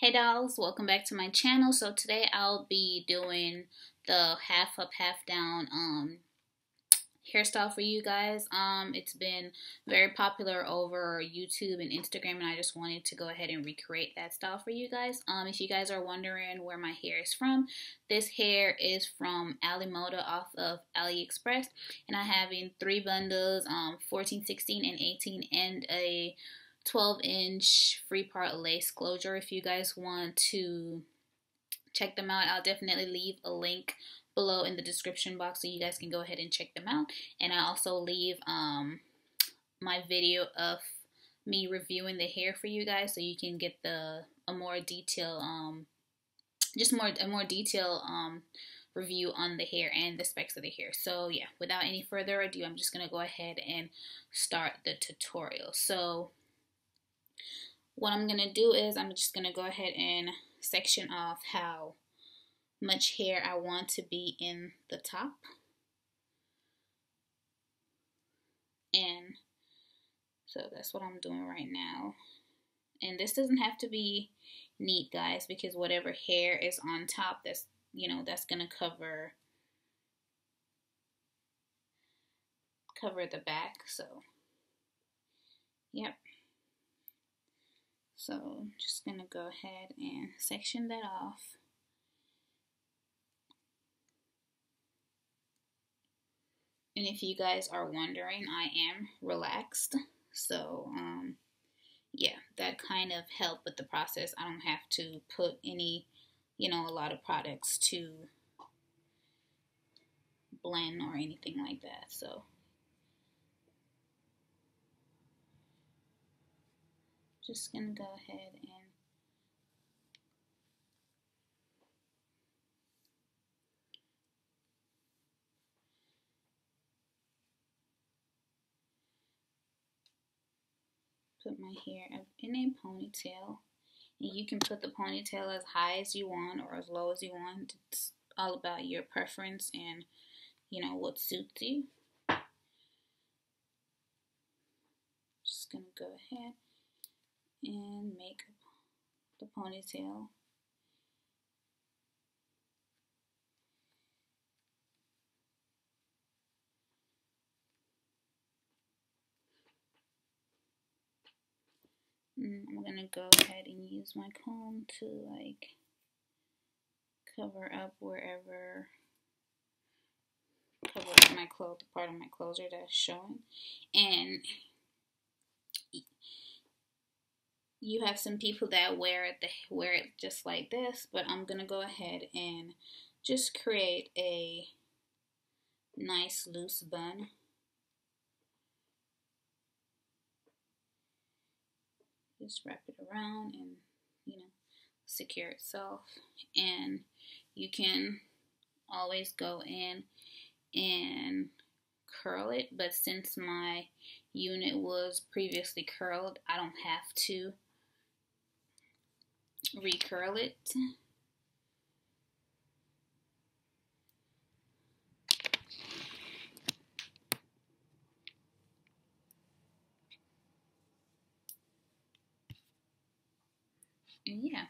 Hey dolls, welcome back to my channel. So today I'll be doing the half up, half down um, hairstyle for you guys. Um, it's been very popular over YouTube and Instagram and I just wanted to go ahead and recreate that style for you guys. Um, if you guys are wondering where my hair is from, this hair is from Ali Moda off of AliExpress and I have in three bundles, um, 14, 16, and 18 and a 12 inch free part lace closure if you guys want to check them out. I'll definitely leave a link below in the description box so you guys can go ahead and check them out. And I also leave um, my video of me reviewing the hair for you guys so you can get the a more detail um just more a more detail um review on the hair and the specs of the hair. So yeah without any further ado I'm just gonna go ahead and start the tutorial. So what I'm going to do is I'm just going to go ahead and section off how much hair I want to be in the top. And so that's what I'm doing right now. And this doesn't have to be neat, guys, because whatever hair is on top, that's, you know, that's going to cover cover the back. So, yep. So I'm just going to go ahead and section that off. And if you guys are wondering, I am relaxed. So, um, yeah, that kind of helped with the process. I don't have to put any, you know, a lot of products to blend or anything like that. So, just going to go ahead and put my hair in a ponytail. And you can put the ponytail as high as you want or as low as you want. It's all about your preference and, you know, what suits you. Just going to go ahead and make the ponytail. And I'm gonna go ahead and use my comb to like cover up wherever cover up my clothes, the part of my closure that's showing. And you have some people that wear it wear it just like this but I'm gonna go ahead and just create a nice loose bun. Just wrap it around and you know secure itself. And you can always go in and curl it but since my unit was previously curled I don't have to recurl it. And yeah,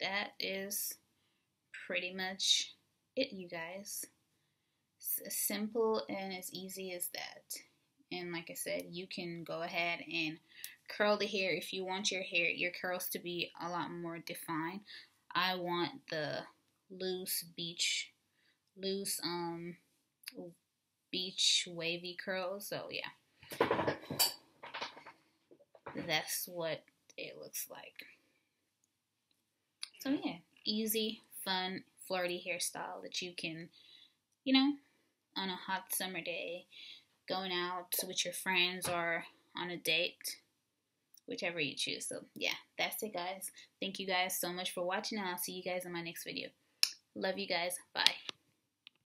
that is pretty much it, you guys. It's as simple and as easy as that. And like I said, you can go ahead and curl the hair if you want your hair, your curls to be a lot more defined. I want the loose beach, loose um beach wavy curls. So yeah, that's what it looks like. So yeah, easy, fun, flirty hairstyle that you can, you know, on a hot summer day, going out with your friends or on a date whichever you choose. So yeah, that's it guys. Thank you guys so much for watching and I'll see you guys in my next video. Love you guys. Bye.